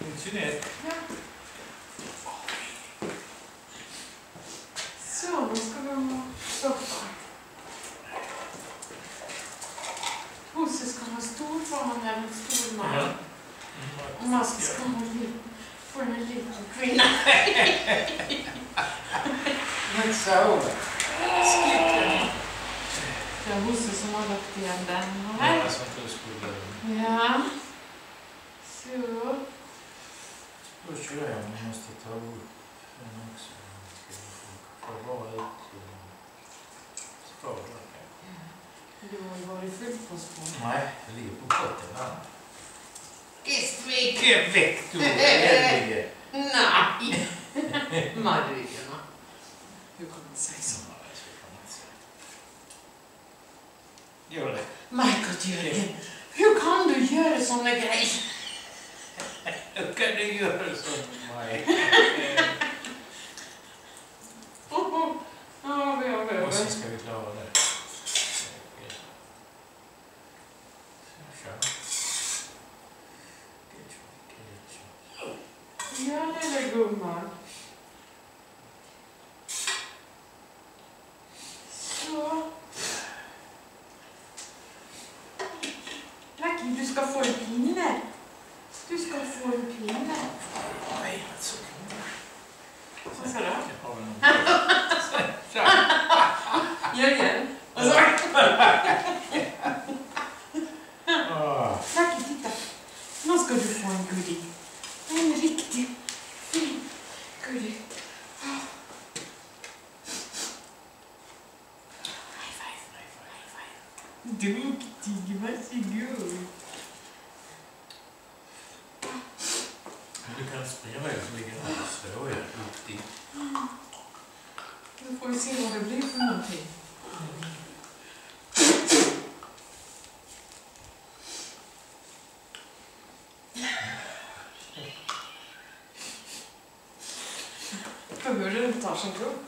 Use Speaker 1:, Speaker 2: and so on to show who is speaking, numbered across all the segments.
Speaker 1: Funktionerar.
Speaker 2: Ja. Så, nu ska vi ha soppa. Bosse ska ha stor barn eller stor man.
Speaker 1: Ja.
Speaker 2: Och Mats ska ha li- få en liten kvinna.
Speaker 1: Men så.
Speaker 2: Skriker. Det är Bosse som har lagt igen den här.
Speaker 1: Ja, som du skulle...
Speaker 2: Ja. Så.
Speaker 1: Då kör jag. Man måste ta upp den också. Ska vi få bara ut spaden.
Speaker 2: Du har ju varit fotbollsspår.
Speaker 1: Nej, det ligger på botten där.
Speaker 2: Kistvik!
Speaker 1: Get väck du! Helvete!
Speaker 2: Nej! Margarina. Du kommer inte säga så.
Speaker 1: Gör det.
Speaker 2: My God, Jörgen. Hur kan du göra såna grejer?
Speaker 1: Hur kan du göra så med mig?
Speaker 2: Oh, Ja, vi har
Speaker 1: Och så
Speaker 2: över.
Speaker 1: ska vi klara det. Kör.
Speaker 2: Ja, lilla gumman. Så. Lucky, du ska få en pinne. Du ska få en pinne.
Speaker 1: Nej, så
Speaker 2: Vad sa du?
Speaker 1: Jag har en... Kör.
Speaker 2: Jörgen. Och så.
Speaker 1: Ah.
Speaker 2: Lucky, titta. Nu ska du få en goodie. En riktig fin goodie. High five, high five, high five. Duktig, varsågod.
Speaker 1: Du kan springa iväg så ligger den och slå er duktig.
Speaker 2: Nu får vi se vad det blir för någonting. Den tar sin grupp.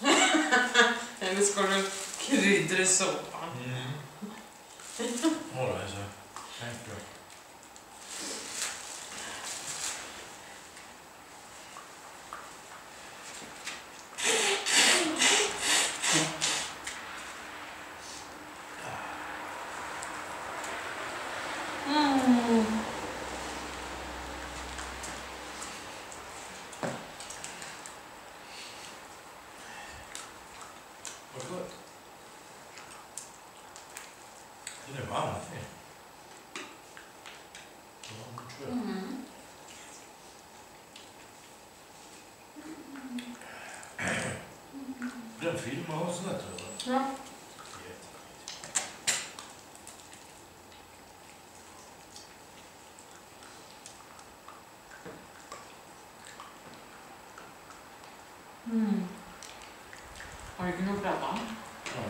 Speaker 2: Eller ska du krydda soppan?
Speaker 1: Mm. All right, så. Thank you.
Speaker 2: Mm.
Speaker 1: Vad gott. Den är varm och fin. Ja, det tror jag.
Speaker 2: Mm.
Speaker 1: Den filmar oss nu, tror jag.
Speaker 2: Ja. Mm. Har du gnugglat va?
Speaker 1: Ja.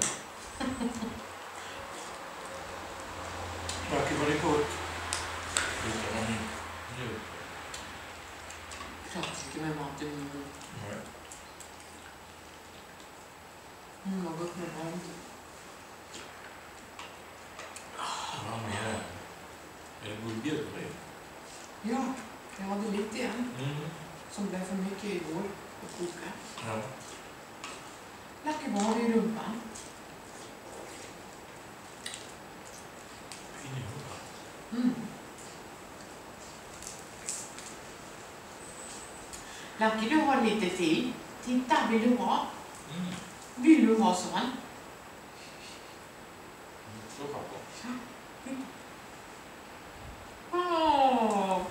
Speaker 1: Verkar vara gott. Utan någon mjölk.
Speaker 2: Klassiker med mat i munnen.
Speaker 1: Nej.
Speaker 2: Mm, vad gott med varmt.
Speaker 1: Ja, men ja. Är det guldbjörk på det?
Speaker 2: Ja, jag hade lite igen
Speaker 1: Mm.
Speaker 2: Blev för mycket igår att koka.
Speaker 1: Ja.
Speaker 2: Du i rumpan?
Speaker 1: Fin i huvudet.
Speaker 2: Mm. Lucky, du har lite till. Titta, vill du ha?
Speaker 1: Mm.
Speaker 2: Vill du ha sån?
Speaker 1: Så pappa.
Speaker 2: Åh!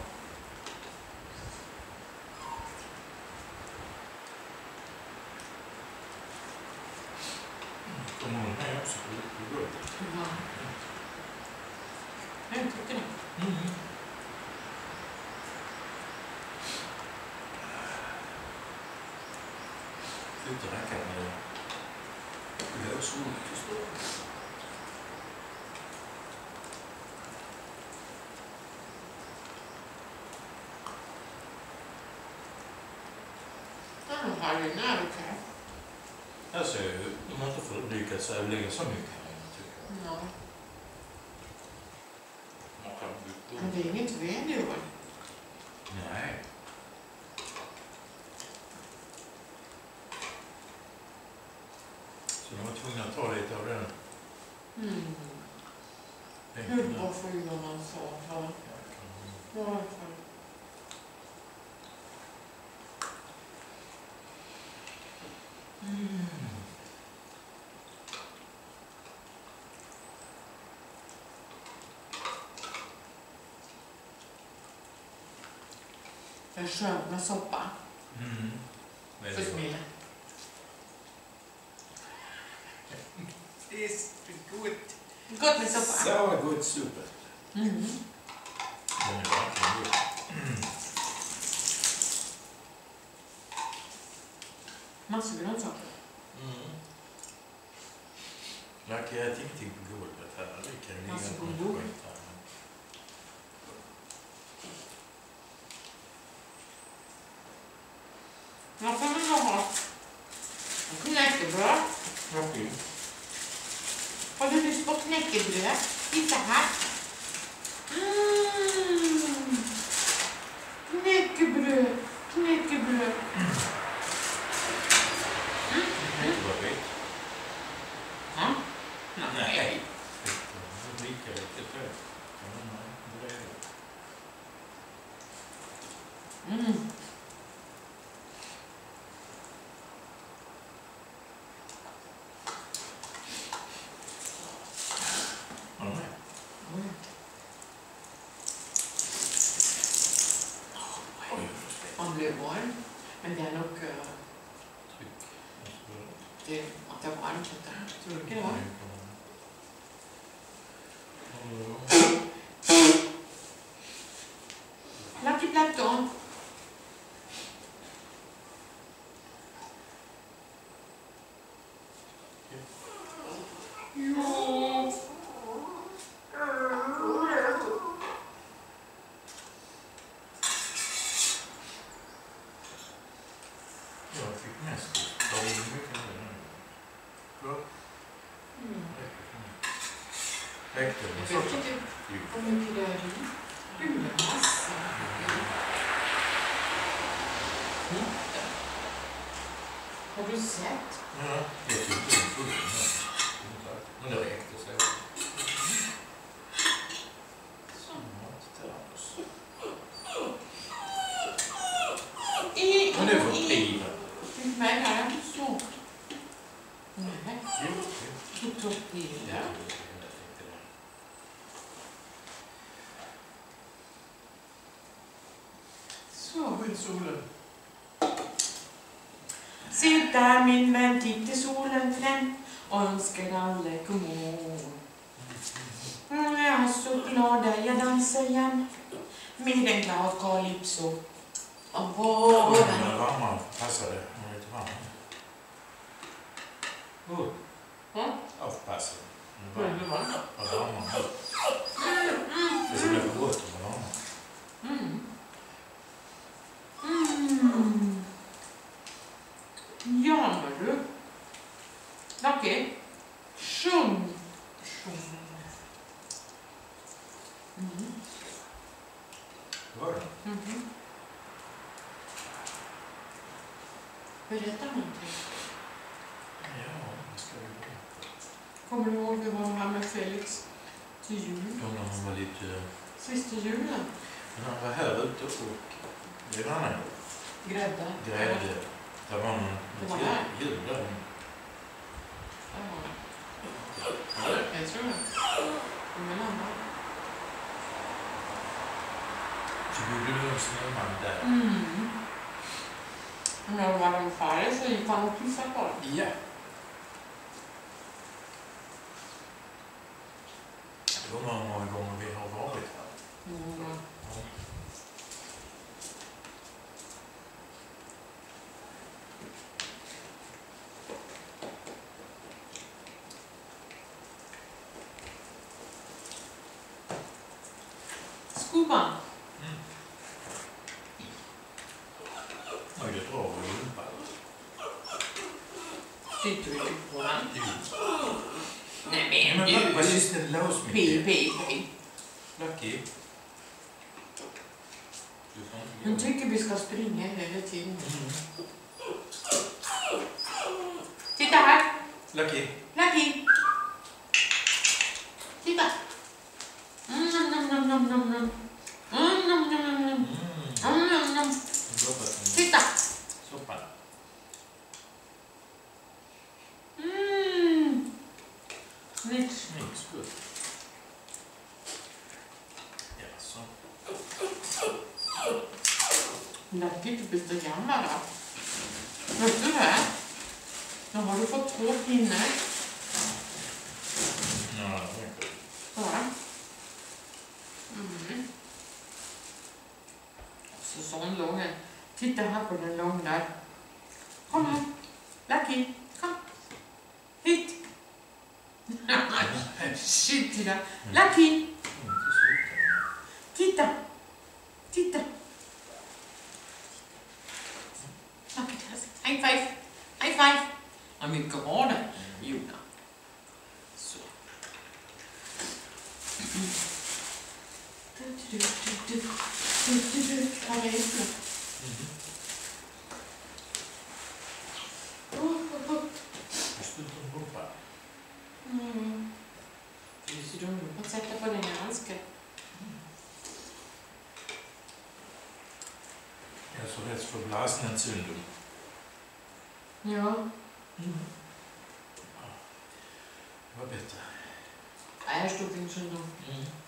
Speaker 1: Kommer hon med också på på gulvet?
Speaker 2: Ja. Jag tycker det.
Speaker 1: Mm. Sluta räcka med lösord.
Speaker 2: Ja, här inne är okej.
Speaker 1: Alltså, de har inte fått lyckats överlägga så mycket.
Speaker 2: Ja. Men det är inget väder i år.
Speaker 1: Nej. Så de var tvungna att ta lite av den
Speaker 2: Mm.
Speaker 1: pengen.
Speaker 2: Hur var fyran sa? Ja. Ja, i alla fall.
Speaker 1: Mm.
Speaker 2: Det är skönt med soppa.
Speaker 1: Mm.
Speaker 2: För
Speaker 1: Väldigt gott.
Speaker 2: Smilla. Det är så gott. Gott
Speaker 1: Maar dan
Speaker 2: is
Speaker 1: het
Speaker 2: hè. Kun jij het bre?
Speaker 1: Oké. Wat
Speaker 2: dit is botnetje, hè?
Speaker 1: Dit. Solen.
Speaker 2: Se där min vän, titta solen fram och önskar alla god morgon. Mm, Jag är så glad där jag dansar igen med en glad calypso. Och våren.
Speaker 1: När varma passade. Den var lite varm. Oh,
Speaker 2: Mm.
Speaker 1: avpassad.
Speaker 2: Vad är det varmt?
Speaker 1: Vad varma. Det skulle bli för gott om det var varma.
Speaker 2: Mm. Mm. Ja, men du. Lucky. Sjung. Mm.
Speaker 1: Var det.
Speaker 2: Mhm. Berätta någonting.
Speaker 1: Ja, det ska vi berätta.
Speaker 2: Kommer du ihåg vi var här med Felix till jul?
Speaker 1: Då när man var lite...
Speaker 2: Sista julen.
Speaker 1: När han var här ute och... Det var han
Speaker 2: Grädde.
Speaker 1: grävde. Det var någon...
Speaker 2: Det var här.
Speaker 1: Jul där.
Speaker 2: Jag tror det. Ingen annan.
Speaker 1: Så gjorde du en snöman där.
Speaker 2: Mm. När det var färg så gick han och kissade på den.
Speaker 1: Ja. Det var många gånger vi har varit här.
Speaker 2: Mm.
Speaker 1: Lucky.
Speaker 2: Hon tycker vi ska springa hela tiden.
Speaker 1: Mm.
Speaker 2: Titta här!
Speaker 1: Lucky.
Speaker 2: Lucky, du blir så gammal då. Vet du det? Nu har du fått två pinnar.
Speaker 1: Ja.
Speaker 2: Bara. Mm. Så sån lång. Titta här på den lång där. Kom här. Lucky, kom. Hit. Shit, titta. Lucky, High five. High five. Amico geworden.
Speaker 1: Juna. So. Ricetta con le masche.
Speaker 2: Ja,
Speaker 1: so jetzt Blasenentzündung.
Speaker 2: Ja. Mhm.
Speaker 1: War besser.
Speaker 2: Eierstöcke sind schon da. Mhm.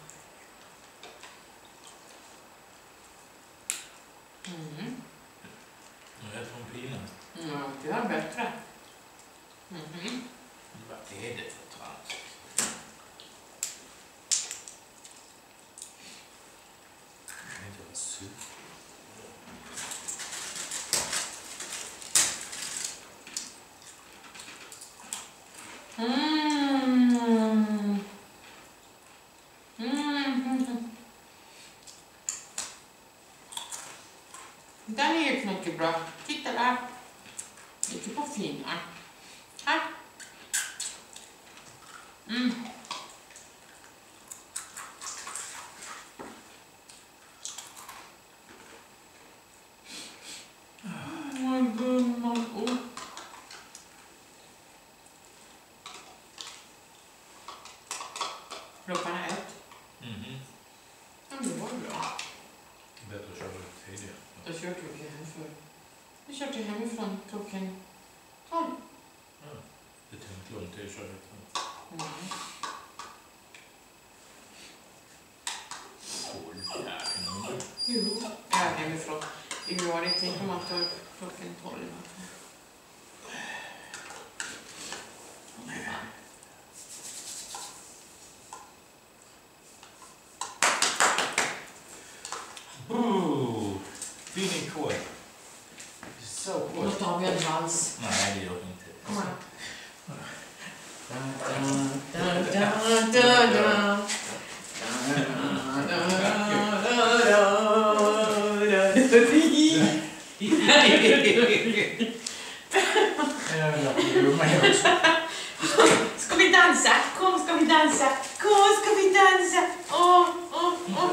Speaker 2: Bra. Titta där. Lite på fingrar. Här. Mm. Klockan är ett.
Speaker 1: Mhm.
Speaker 2: Ja, det var bra.
Speaker 1: Bättre att köra lite tidigare.
Speaker 2: Körde. Vi körde hemifrån klockan 12.
Speaker 1: Ja, det tog lång tid att köra hemifrån.
Speaker 2: Mm.
Speaker 1: Tolv,
Speaker 2: jäklar. Hemifrån. Vi var inte i Tomatorp klockan
Speaker 1: 12. Så
Speaker 2: Då
Speaker 1: kod.
Speaker 2: tar vi en vals.
Speaker 1: Nej, det gör vi inte.
Speaker 2: Kom här. Ska vi dansa? Kom, ska vi dansa? Kom, ska vi dansa? Åh, åh, åh.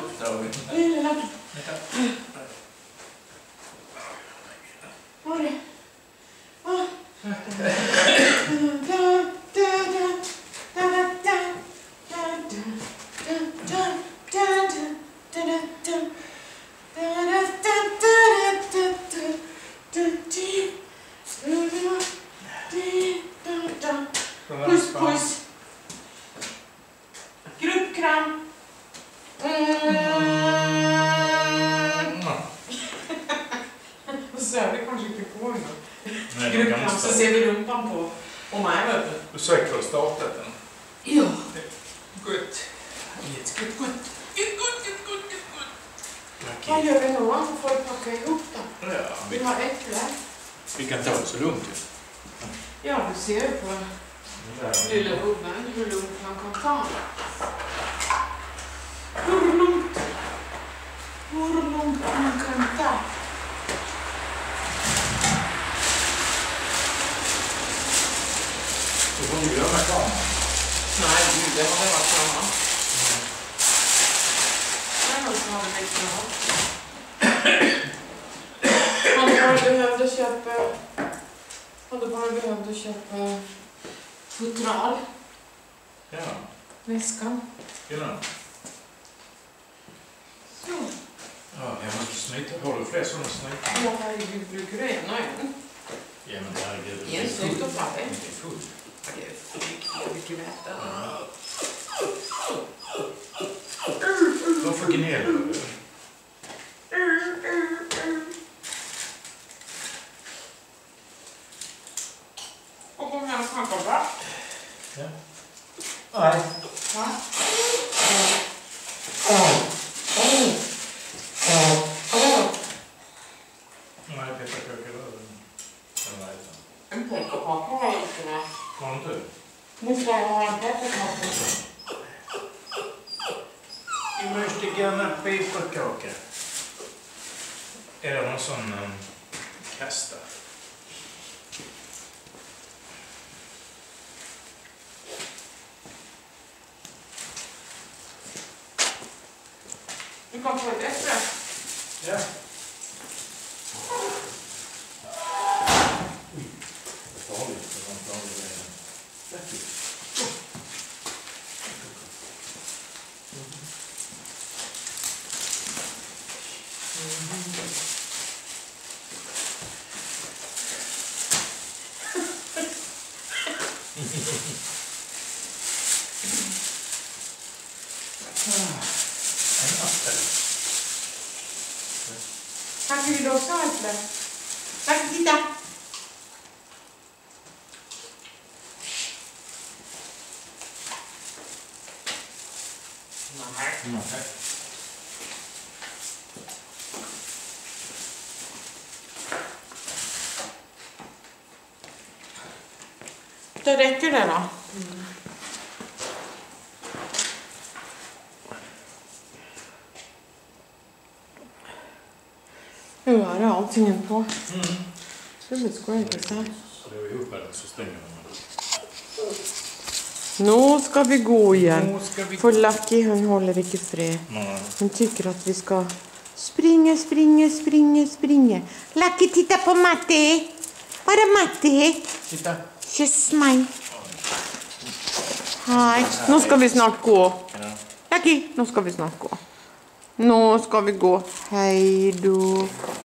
Speaker 2: Vad
Speaker 1: Lucky.
Speaker 2: gör vi nu då? Får vi packa ihop då?
Speaker 1: Ja,
Speaker 2: Vi
Speaker 1: vi,
Speaker 2: har äpple.
Speaker 1: vi kan ta det så lugnt ju.
Speaker 2: Ja, du ser ju på lilla gubben hur lugnt man kan ta det. Hur lugnt? Hur lugnt man kan ta.
Speaker 1: Du får inte glömma kameran.
Speaker 2: Nej, det har vi varit samma. Så har vi lite bra. köpa... Hade bara behövt att köpa fodral.
Speaker 1: Ja,
Speaker 2: Väskan.
Speaker 1: gillar
Speaker 2: Så.
Speaker 1: Ja, jag måste snyta. Har du fler sådana snyta?
Speaker 2: Ja, herregud, brukar du en och en?
Speaker 1: Ja, men herregud.
Speaker 2: En snyta och färdig.
Speaker 1: Det är full.
Speaker 2: Det är fruktansvärt mycket väta.
Speaker 1: Varför gnäller du?
Speaker 2: Och kom hem och snacka bra.
Speaker 1: Ja. Nej.
Speaker 2: Va?
Speaker 1: Nej, pepparkakor över. Eller vad heter det?
Speaker 2: En pepparkaka har jag inte med.
Speaker 1: Har du inte?
Speaker 2: Nu ska jag ha en pepparkaka.
Speaker 1: Jag måste gärna pepparkaka. Är det någon sån um, kasta?
Speaker 2: Du kan få ett äpple.
Speaker 1: Ja. Farligt, det var inte avleverad. Tack. En apel.
Speaker 2: Tack, vill du också ha äpple? Tack, titta. Nej.
Speaker 1: Nej.
Speaker 2: Det räcker det då. Nu är det allting på.
Speaker 1: Mm.
Speaker 2: Det blir skojigt.
Speaker 1: Så det var ihopbäddat så stänger de.
Speaker 2: Nu ska vi gå igen.
Speaker 1: Vi...
Speaker 2: För Lucky hon håller inte fred.
Speaker 1: Nej.
Speaker 2: Hon tycker att vi ska springa, springa, springa, springa. Lucky, titta på Matte. Var är Matte?
Speaker 1: Titta.
Speaker 2: Kyss mig. Hej. Nu ska vi snart gå.
Speaker 1: Ja.
Speaker 2: Lucky, nu ska vi snart gå. Nu ska vi gå. Hej då.